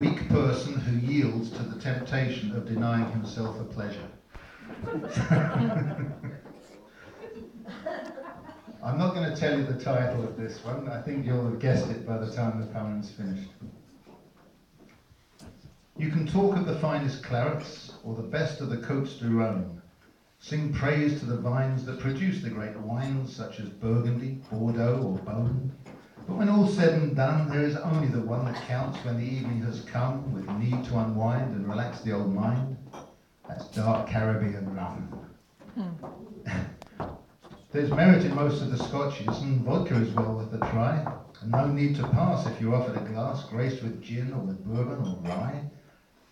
weak person who yields to the temptation of denying himself a pleasure. I'm not going to tell you the title of this one. I think you'll have guessed it by the time the poem's finished. You can talk of the finest clarets or the best of the Côtes du Rhône. Sing praise to the vines that produce the great wines such as Burgundy, Bordeaux, or Beaune. But when all's said and done, there is only the one that counts when the evening has come with need to unwind and relax the old mind. That's dark Caribbean rum. Hmm. There's merit in most of the scotches, and vodka is well worth a try. And no need to pass if you're offered a glass graced with gin or with bourbon or rye.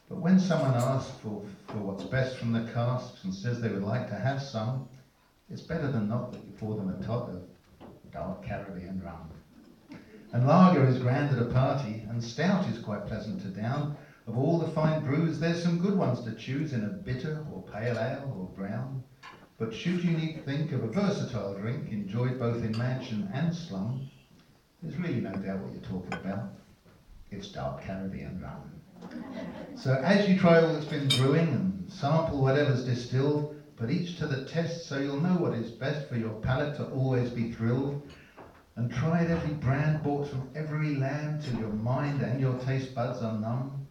But when someone asks for, for what's best from the casks and says they would like to have some, it's better than not that you pour them a tot of dark Caribbean rum. And lager is grand at a party, and stout is quite pleasant to down. Of all the fine brews, there's some good ones to choose in a bitter or pale ale or brown. But should you need think of a versatile drink enjoyed both in mansion and slum, there's really no doubt what you're talking about. It's dark Caribbean rum. So as you try all that's been brewing and sample whatever's distilled, put each to the test so you'll know what is best for your palate to always be thrilled. And try at every brand bought from every land till your mind and your taste buds are numb.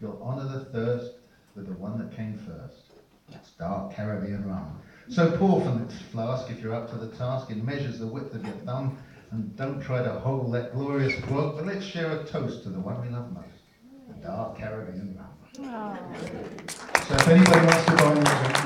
You'll honour the thirst with the one that came first. That's dark Caribbean rum. So pour from this flask if you're up to the task in measures the width of your thumb. And don't try to hold that glorious grog, but let's share a toast to the one we love most. The dark Caribbean rum. So if anybody wants to buy